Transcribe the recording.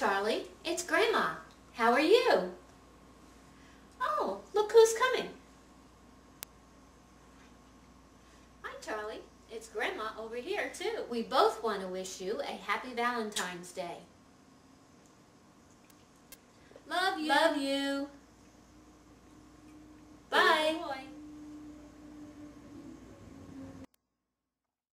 Charlie. It's Grandma. How are you? Oh, look who's coming. Hi, Charlie. It's Grandma over here, too. We both want to wish you a happy Valentine's Day. Love you. Love you.